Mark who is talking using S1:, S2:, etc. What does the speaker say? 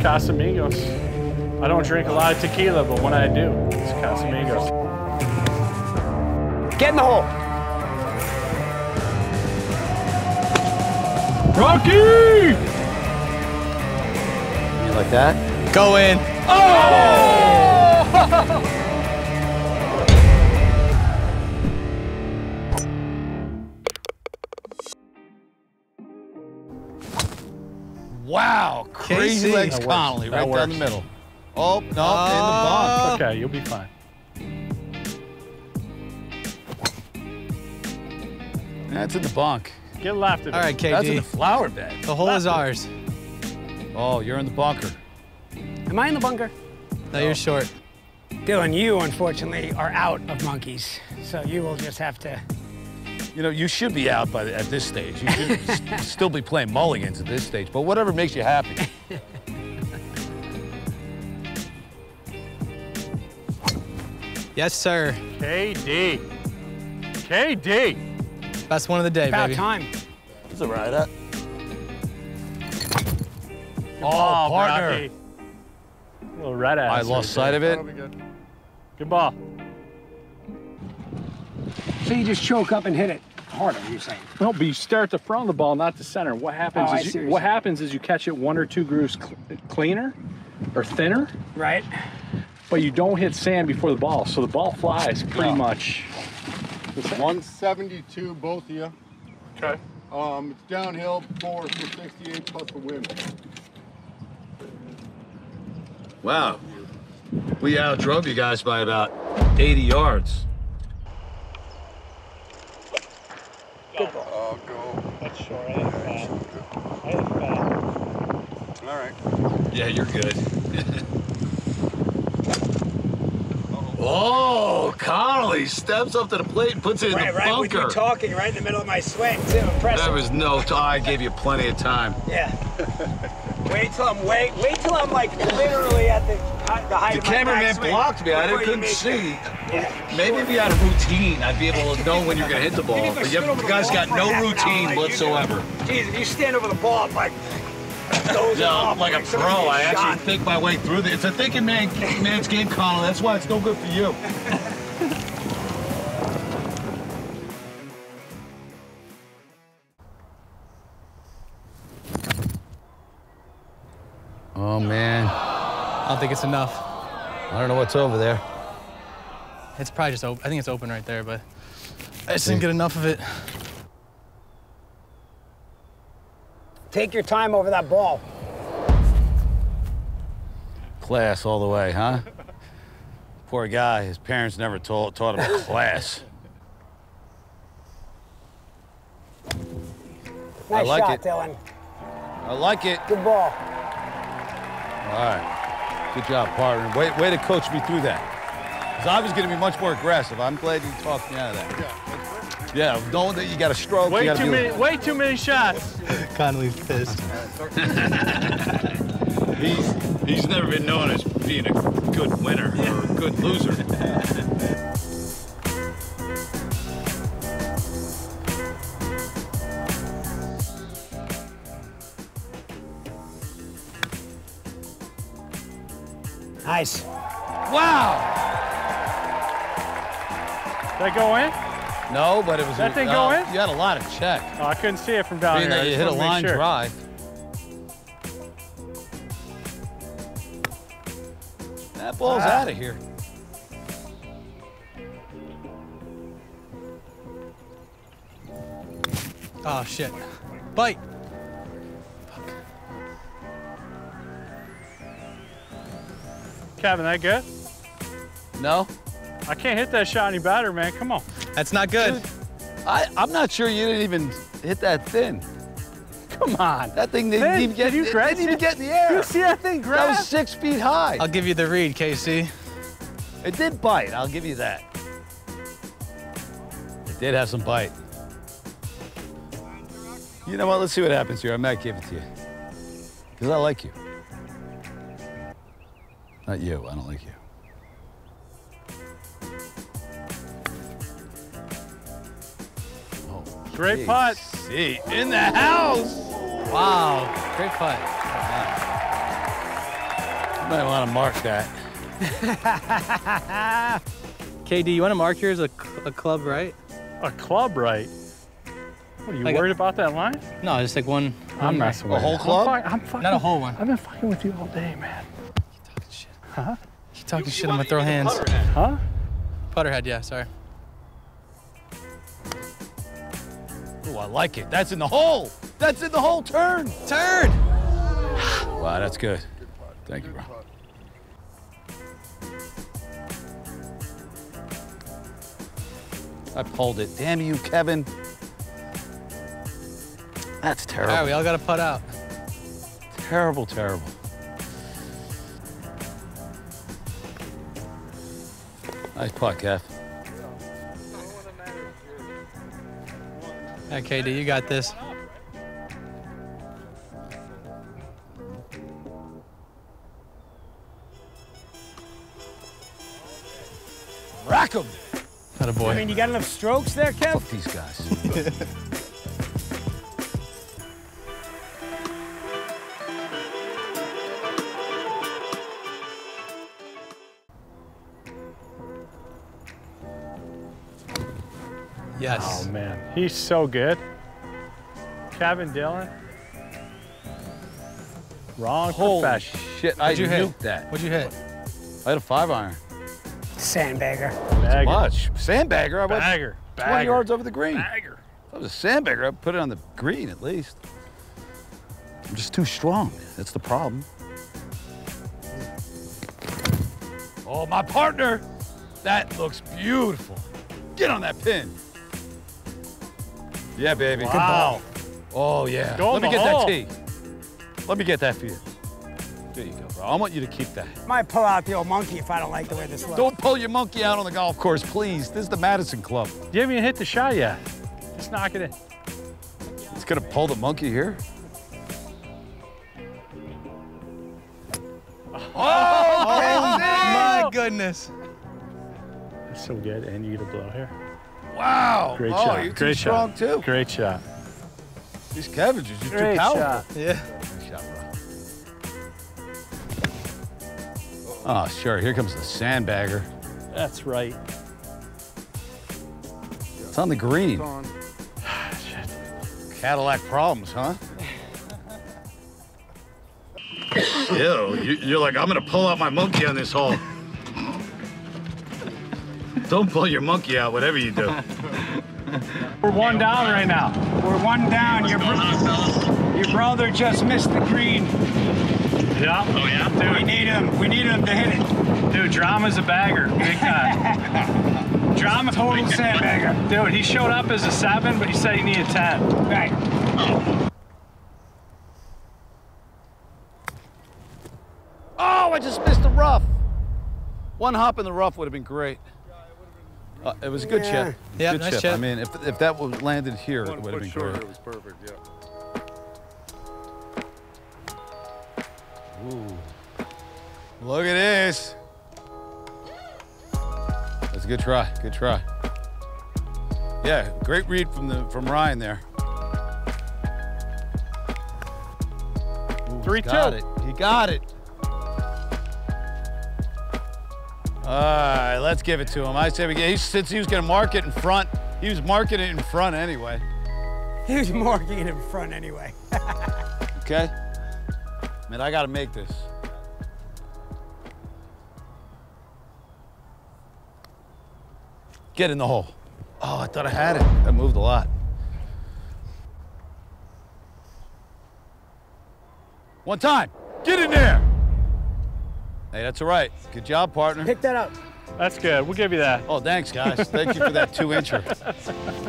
S1: Casamigos. I don't drink a lot of tequila, but when I do, it's Casamigos.
S2: Get in the hole.
S1: Rocky!
S3: You like that?
S4: Go in. Oh!
S3: Wow, crazy
S4: Casey.
S3: legs
S1: That.
S3: Connolly
S1: That
S3: right down
S1: works.
S3: the middle. Oh, oh, no, in the
S4: Oh.
S1: Okay, you'll be fine.
S3: bunk. That's in the bunk.
S1: Get left of it.
S4: All right,
S3: That's in the flower bed.
S4: The hole is ours.
S3: Oh, you're in the bunker.
S2: Am I in the bunker?
S4: No, you're short.
S2: Dillon, you unfortunately are out of monkeys, so you will just have to.
S3: You know, you should be out by the, at this stage. You should s- still be playing mulligans at this stage, but whatever makes you happy.
S4: Yes, sir.
S1: KD. KD.
S4: Best one of the day,
S2: About
S4: baby.
S2: time.
S3: It's all right. That.
S1: Oh,
S3: partner.
S1: Rocky. Little red ass.
S3: I
S1: right
S3: lost
S1: there.
S3: sight of it.
S1: Good ball.
S2: So you just choke up and hit it harder, you're saying?
S1: No, but you start at the front of the ball, not the center. What happens
S2: Oh,
S1: is you,
S2: what
S1: what happens is you catch it one or two grooves cl- cleaner or thinner,
S2: Right?
S1: but you don't hit sand before the ball, so the ball flies pretty
S5: Yeah.
S1: much.
S5: 172, both of you.
S1: Okay.
S5: Um, it's downhill, four for 68 plus the wind.
S3: Wow. We outdrove you guys by about 80 yards.
S5: Go.
S1: That's short. I hit fat. I hit fat.
S5: All right.
S3: Yeah, you're good. oh, Connolly steps up to the plate and puts it in
S2: Right,
S3: the
S2: right. With
S3: bunker.
S2: you talking right in the middle of my swing, too. Impressive.
S3: There was no time. I gave you plenty of time.
S2: Yeah. wait till I'm wait. Wait till I'm like literally at the the height
S3: The cameraman blocked me. I couldn't see.
S2: Yeah.
S3: Maybe if you had a routine, I'd be able to know when you're going to hit the ball.
S2: Even if I
S3: But you
S2: the
S3: guys got no
S2: half an hour
S3: routine
S2: like
S3: whatsoever.
S2: Jeez, if you stand over the ball, I'm like those
S3: Yeah,
S2: are
S3: I'm like a pro. I actually think my way through this. It's a thinking man, man's game, Connolly. That's why it's no good for you. Oh man,
S4: I don't think it's enough.
S3: I don't know what's over there.
S4: It's probably just open. I think it's open right there, but I just hmm. didn't get enough of it.
S2: Take your time over that ball.
S3: Class all the way, huh? Poor guy. His parents never taught taught him class.
S2: Nice
S3: like
S2: shot,
S3: it.
S2: Dillon.
S3: I like it.
S2: Good ball.
S3: All right. Good job, partner. Way, way to coach me through that. Because I was going to be much more aggressive. I'm glad you talked me out of that. Yeah, knowing that you got a stroke.
S1: Way
S3: you
S1: too many. Way too many shots.
S4: Connolly's pissed.
S3: He's, he's never been known as being a good winner or a good loser.
S2: Nice.
S3: Wow.
S1: Did that go in?
S3: No, but it was.
S1: That thing
S3: uh,
S1: go in?
S3: You had a lot of check.
S1: Oh, I couldn't see it from down
S3: Being
S1: here.
S3: that you hit a
S1: wanted to make
S3: line
S1: sure.
S3: drive. That ball's
S2: Ah.
S3: out of here.
S4: Oh shit. Bite.
S1: Kevin, that good?
S3: No,
S1: I can't hit that shot any better, man. Come on.
S4: That's not good.
S3: I, I'm not sure you didn't even hit that thin.
S1: Come on.
S3: That thing didn't
S1: Thin?
S3: even get.
S1: Did you
S3: it didn't even get in the air.
S1: You see that thing
S3: that was six feet high.
S4: I'll give you the read, KC.
S3: It did bite. I'll give you that. It did have some bite. You know what? Let's see what happens here. I might give it to you. Because I like you. Not you. I don't like you. Oh,
S1: Great putt.
S3: See, in the house.
S4: Wow. Great putt.
S3: I might want to mark that.
S4: KD, you want to mark yours a, a club right?
S1: A club right. What, are you
S4: Like a-
S1: worried about that line?
S4: No, just like one.
S1: I'm
S4: one right.
S1: messing
S3: A
S1: with
S3: whole
S1: you.
S3: club?
S1: I'm, fi- I'm fucking,
S4: Not a whole one.
S1: I've been fucking with you all day, man.
S4: Keep talking shit. I'm gonna throw hands.
S1: Huh?
S4: Putterhead, yeah. Sorry.
S3: Oh, I like it. That's in the hole. That's in the hole. Turn.
S4: Turn.
S3: Wow, that's good. Thank you, bro. I pulled it. Damn you, Kevin. That's terrible.
S4: All right, we all got to putt out.
S3: Terrible, terrible. Nice putt, Kev.
S4: All right, KD, you got this.
S3: Rack 'em.
S4: Not a
S2: I
S4: boy.
S2: I mean, you got enough strokes there, Kev?
S3: Fuck these guys.
S4: Yes.
S1: Oh man, he's so good. Kevin Dillon. Wrong
S3: Holy
S1: profession.
S3: shit, I
S4: What'd you hit?
S3: nuked that.
S4: What'd you hit?
S3: I hit a five iron.
S2: Sandbagger.
S1: Bagger.
S3: Much. Sandbagger. I went
S1: Bagger.
S3: 20
S1: Bagger.
S3: yards over the green.
S1: Bagger.
S3: That was a sandbagger. I put it on the green at least. I'm just too strong. That's the problem. Oh, my partner. That looks beautiful. Get on that pin. Yeah, baby.
S1: Wow.
S3: Oh, yeah.
S1: Go
S3: Let me get
S1: hole.
S3: that tee. Let me get that for you. There you go, bro. I want you to keep that.
S2: Might pull out the old monkey if I don't like the way this looks.
S3: Don't pull your monkey out on the golf course, please. This is the Madison Club.
S1: You haven't even hit the shot yet. Just knock it in.
S3: It's gonna pull the monkey here.
S4: Oh, oh, oh my oh. goodness.
S1: That's so good. And you get a blow here.
S3: Wow.
S1: Great
S3: oh,
S1: shot.
S3: You're
S1: Great
S3: too strong
S1: shot.
S3: too.
S1: Great shot.
S3: These cabbages, you're too powerful.
S1: shot.
S4: Yeah.
S3: Good shot, bro. Oh, sure. Here comes the sandbagger.
S1: That's right.
S3: It's on the green. Cadillac problems, huh? Ew, you're like, I'm gonna pull out my monkey on this hole. Don't pull your monkey out, whatever you do.
S1: We're one down right now.
S2: We're one down. Your, bro- your brother just missed the green.
S1: Yeah. Oh yeah.
S2: We need him. We need him to hit it.
S1: dude, drama's a bagger. Big time. Drama.
S2: Total sandbagger.
S1: Dude, he showed up as a seven, but he said he needed ten.
S2: Right.
S3: Oh, I just missed the rough. One hop in the rough would have been great. Uh, it was a good
S2: Yeah.
S3: chip.
S4: Yeah,
S3: good
S4: nice
S3: chip.
S4: chip.
S3: I mean, if, if that was landed here, it would have been
S5: shorter,
S3: great.
S5: it was perfect, yeah.
S3: Look at this. That's a good try. Good try. Yeah, great read from the from Ryan there. Ooh,
S1: Three,
S3: he's got
S1: two.
S3: it. He got it. All right, let's give it to him. I say we get. He, since he was going to mark it in front, he was marking it in front anyway.
S2: He was marking it in front anyway.
S3: Okay. Man, I got to make this. Get in the hole. Oh, I thought I had it. I moved a lot. One time. Get in there. Hey, that's all right. Good job, partner.
S2: Pick that up.
S1: That's good. We'll give you that.
S3: Oh, thanks, guys. Thank you for that two incher.